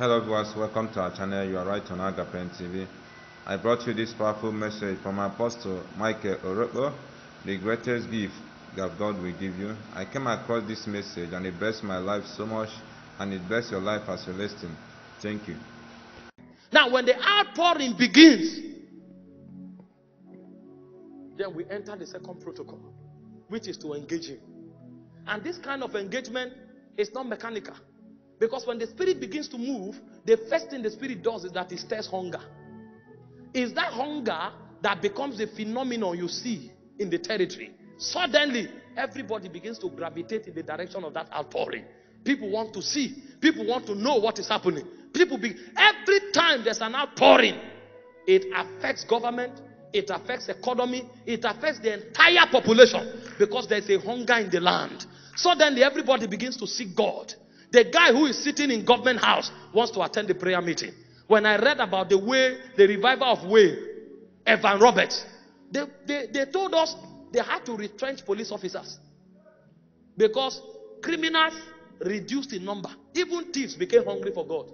Hello viewers, welcome to our channel. You are right on Agapen TV. I brought you this powerful message from my Apostle Michael Oropo, the greatest gift that God will give you. I came across this message and it blessed my life so much and it blessed your life as you listen. Thank you. Now, when the outpouring begins, then we enter the second protocol, which is to engage Him. And this kind of engagement is not mechanical. Because when the Spirit begins to move, the first thing the Spirit does is that it stirs hunger. Is that hunger that becomes a phenomenon you see in the territory. Suddenly, everybody begins to gravitate in the direction of that outpouring. People want to see, people want to know what is happening. People be every time there's an outpouring, it affects government, it affects economy, it affects the entire population because there's a hunger in the land. Suddenly, everybody begins to seek God. The guy who is sitting in government house wants to attend the prayer meeting. When I read about the way, the revival of Wales, Evan Roberts, they, they, they told us they had to retrench police officers because criminals reduced in number. Even thieves became hungry for God.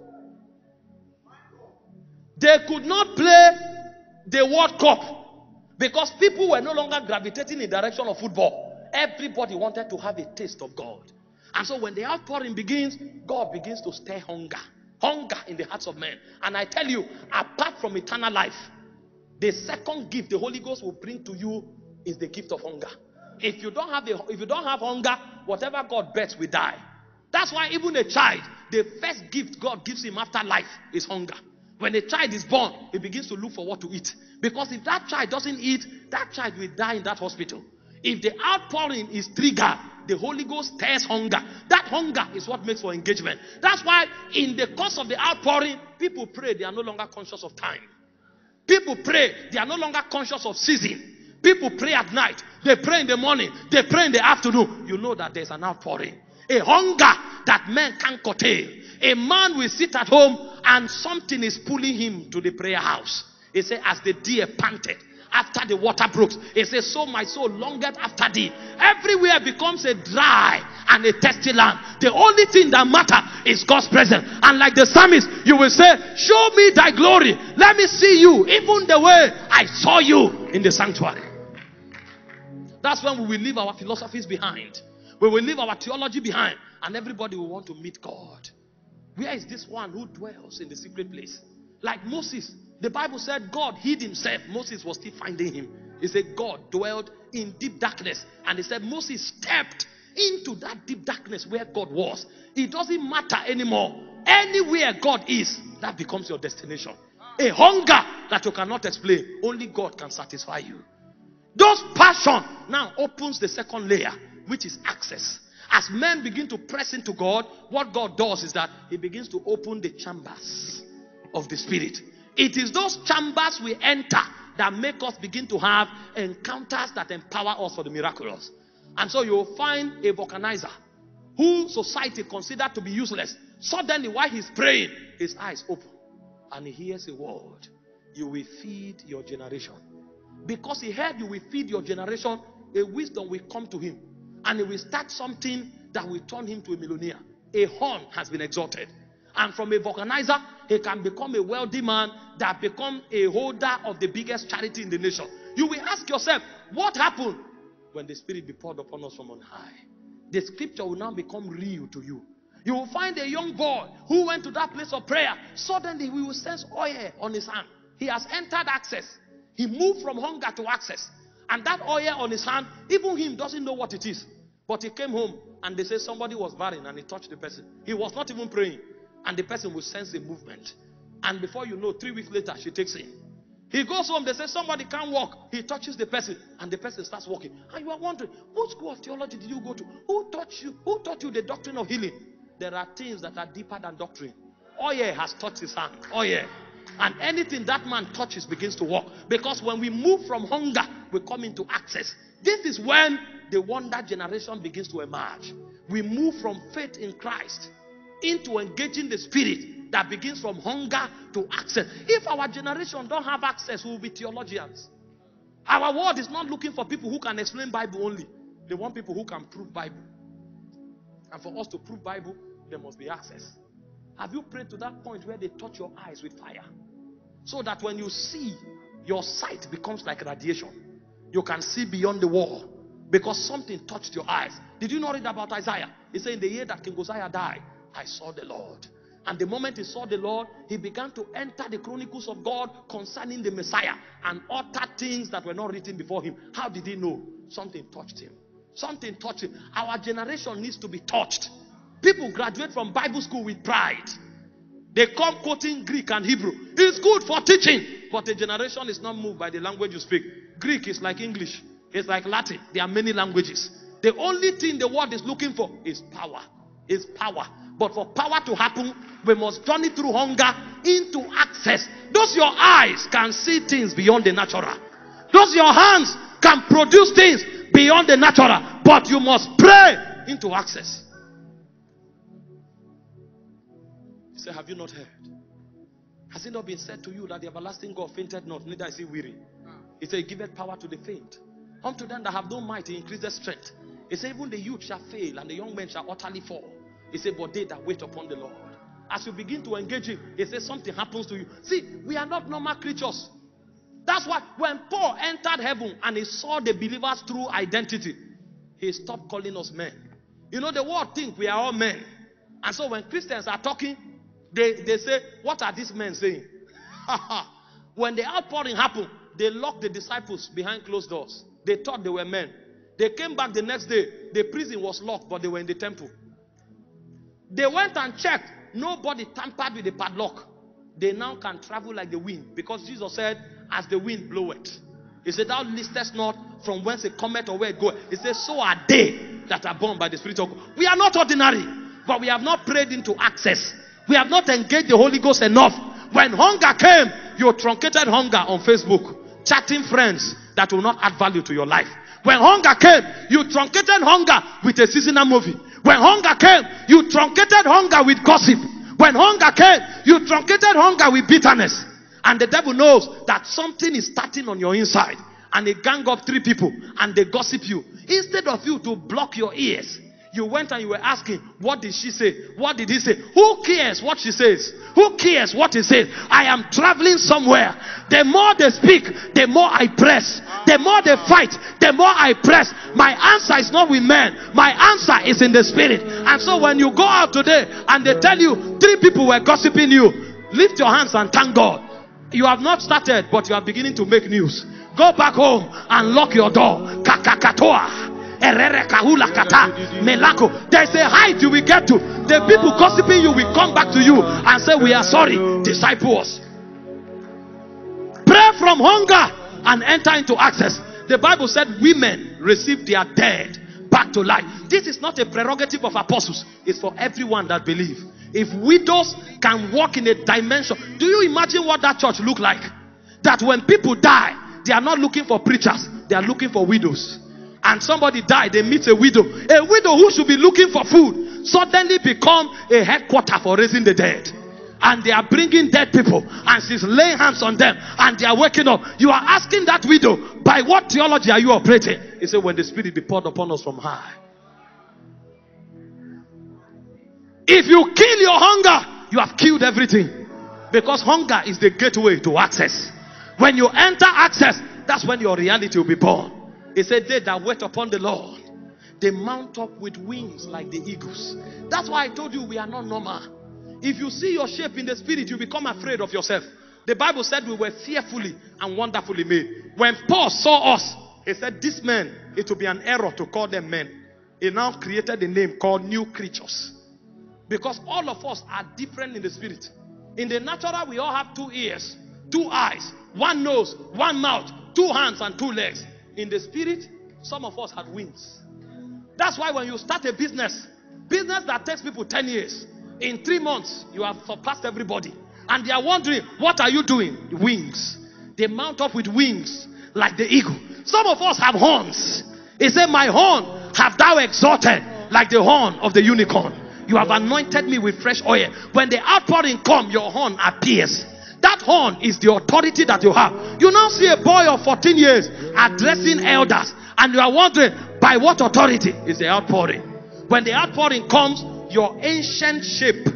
They could not play the World Cup because people were no longer gravitating in the direction of football. Everybody wanted to have a taste of God. And so when the outpouring begins, God begins to stir hunger. Hunger in the hearts of men. And I tell you, apart from eternal life, the second gift the Holy Ghost will bring to you is the gift of hunger. If you don't have the, if you don't have hunger, whatever God bets will die. That's why even a child, the first gift God gives him after life is hunger. When a child is born, he begins to look for what to eat. Because if that child doesn't eat, that child will die in that hospital. If the outpouring is triggered, the Holy Ghost stirs hunger. That hunger is what makes for engagement. That's why in the course of the outpouring, people pray, they are no longer conscious of time. People pray, they are no longer conscious of season. People pray at night, they pray in the morning, they pray in the afternoon. You know that there's an outpouring. A hunger that men can't curtail. A man will sit at home and something is pulling him to the prayer house. He said, As the deer panted after the water brooks, he says, So my soul longeth after thee. Everywhere becomes a dry and a thirsty land. The only thing that matter is God's presence. And like the psalmist, you will say, Show me thy glory. Let me see you, even the way I saw you in the sanctuary. That's when we will leave our philosophies behind. We will leave our theology behind. And everybody will want to meet God. Where is this one who dwells in the secret place? Like Moses, the Bible said God hid himself. Moses was still finding him. He said God dwelled in deep darkness. And he said Moses stepped into that deep darkness where God was. It doesn't matter anymore. Anywhere God is, that becomes your destination. A hunger that you cannot explain. Only God can satisfy you. Those passion now opens the second layer, which is access. As men begin to press into God, what God does is that He begins to open the chambers of the Spirit. It is those chambers we enter that make us begin to have encounters that empower us for the miraculous. And so you'll find a vulcanizer who society considered to be useless. Suddenly, while he's praying, his eyes open and he hears a word. You will feed your generation. Because he heard you will feed your generation, a wisdom will come to him. And he will start something that will turn him to a millionaire. A horn has been exalted. And from a vulcanizer, he can become a wealthy man that become a holder of the biggest charity in the nation. You will ask yourself, what happened when the Spirit be poured upon us from on high? The scripture will now become real to you. You will find a young boy who went to that place of prayer. Suddenly, we will sense oil on his hand. He has entered access. He moved from hunger to access. And that oil on his hand, even him doesn't know what it is. But he came home and they say somebody was barren and he touched the person. He was not even praying. And the person will sense the movement. And before you know, three weeks later, she takes him. He goes home, they say somebody can't walk. He touches the person, and the person starts walking. And you are wondering, what school of theology did you go to? Who taught you? Who taught you the doctrine of healing? There are things that are deeper than doctrine. Oil has touched his hand. Oh yeah. And anything that man touches begins to walk. Because when we move from hunger, we come into access. This is when the wonder generation begins to emerge. We move from faith in Christ into engaging the spirit that begins from hunger to access. If our generation don't have access, we will be theologians. Our world is not looking for people who can explain Bible only. They want people who can prove Bible. And for us to prove Bible, there must be access. Have you prayed to that point where they touch your eyes with fire? So that when you see, your sight becomes like radiation. You can see beyond the wall because something touched your eyes. Did you not read about Isaiah? He said, In the year that King Uzziah died, I saw the Lord. And the moment he saw the Lord, he began to enter the chronicles of God concerning the Messiah and utter things that were not written before him. How did he know? Something touched him. Something touched him. Our generation needs to be touched. People graduate from Bible school with pride. They come quoting Greek and Hebrew. It's good for teaching, but the generation is not moved by the language you speak. Greek is like English, it's like Latin. There are many languages. The only thing the world is looking for is power. Is power. But for power to happen, we must journey through hunger into access. Those your eyes can see things beyond the natural. Those your hands can produce things beyond the natural. But you must pray into access. He said, Have you not heard? Has it not been said to you that the everlasting God fainted not, neither is he weary? He said, He giveth power to the faint. Unto them that have no might, he increaseth strength. He said, Even the youth shall fail, and the young men shall utterly fall. He said, But they that wait upon the Lord. As you begin to engage him, he says something happens to you. See, we are not normal creatures. That's why when Paul entered heaven and he saw the believers through identity, he stopped calling us men. You know, the world think we are all men. And so when Christians are talking, they, they say, What are these men saying? when the outpouring happened, they locked the disciples behind closed doors. They thought they were men. They came back the next day. The prison was locked, but they were in the temple. They went and checked. Nobody tampered with the padlock. They now can travel like the wind because Jesus said, As the wind bloweth. He said, Thou listest not from whence it cometh or where it goeth. He said, So are they that are born by the Spirit of God. We are not ordinary, but we have not prayed into access. We have not engaged the Holy Ghost enough. When hunger came, you truncated hunger on Facebook, chatting friends that will not add value to your life. When hunger came, you truncated hunger with a seasonal movie. When hunger came, you truncated hunger with gossip. When hunger came, you truncated hunger with bitterness. And the devil knows that something is starting on your inside. And they gang up three people and they gossip you. Instead of you to block your ears, you went and you were asking, What did she say? What did he say? Who cares what she says? Who cares what he says? I am traveling somewhere. The more they speak, the more I press. The more they fight, the more I press. My answer is not with men, my answer is in the spirit. And so when you go out today and they tell you three people were gossiping you, lift your hands and thank God. You have not started, but you are beginning to make news. Go back home and lock your door. Kakakatoa. Melako. There's a height you will get to. The people gossiping you will come back to you and say, We are sorry. Disciple us. Pray from hunger and enter into access. The Bible said women receive their dead back to life. This is not a prerogative of apostles, it's for everyone that believe. If widows can walk in a dimension, do you imagine what that church look like? That when people die, they are not looking for preachers, they are looking for widows and somebody died, they meet a widow. A widow who should be looking for food suddenly become a headquarter for raising the dead. And they are bringing dead people, and she's laying hands on them, and they are waking up. You are asking that widow, by what theology are you operating? He said, When the Spirit be poured upon us from high. If you kill your hunger, you have killed everything. Because hunger is the gateway to access. When you enter access, that's when your reality will be born. He said, They that wait upon the Lord, they mount up with wings like the eagles. That's why I told you we are not normal. If you see your shape in the spirit, you become afraid of yourself. The Bible said we were fearfully and wonderfully made. When Paul saw us, he said, This man, it will be an error to call them men. He now created a name called new creatures. Because all of us are different in the spirit. In the natural, we all have two ears, two eyes, one nose, one mouth, two hands, and two legs. In the spirit, some of us had wings. That's why when you start a business, business that takes people 10 years, in three months, you have surpassed everybody. And they are wondering, what are you doing? Wings. They mount up with wings like the eagle. Some of us have horns. He said, My horn have thou exalted like the horn of the unicorn. You have anointed me with fresh oil. When the outpouring come, your horn appears. That horn is the authority that you have. You now see a boy of 14 years addressing elders, and you are wondering, by what authority is the outpouring? When the outpouring comes, your ancient shape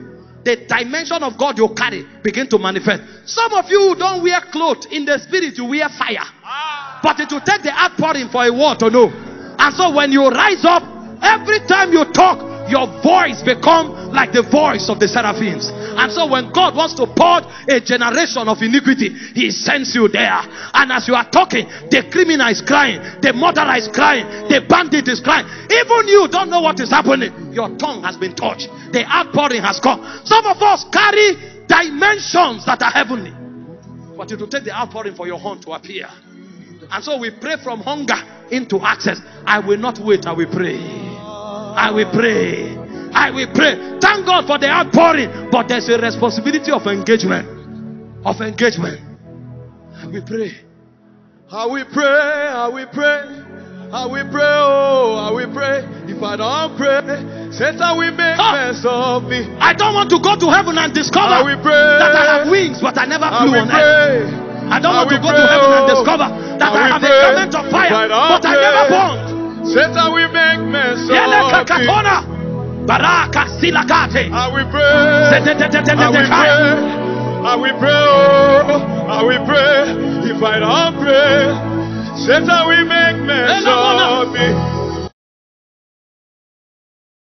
the dimension of God you carry begin to manifest. Some of you don't wear clothes in the spirit, you wear fire. But it will take the outpouring for a word to know. And so when you rise up, every time you talk, your voice become like the voice of the seraphims. And so when God wants to purge a generation of iniquity, He sends you there. And as you are talking, the criminal is crying, the murderer is crying, the bandit is crying. Even you don't know what is happening. Your tongue has been touched. The outpouring has come. Some of us carry dimensions that are heavenly. But it will take the outpouring for your horn to appear. And so we pray from hunger into access. I will not wait, I will pray. I will pray. I will pray. Thank God for the outpouring, but there's a responsibility of engagement. Of engagement. I will pray. I will pray, I will pray. I will pray, oh, I will pray. If I don't pray, Satan will make Ah. mess of me. I don't want to go to heaven and discover I will pray. that I have wings, but I never flew will on earth. I don't I want to go to heaven and oh. discover that I I, have a pray. garment of fire, I but I never pray, burned. Satan will make mess Yele of me. kakatona. Baraka silakate. I will pray. I will pray. I will pray. Oh, I will pray. If I don't pray, Satan will make mess of me.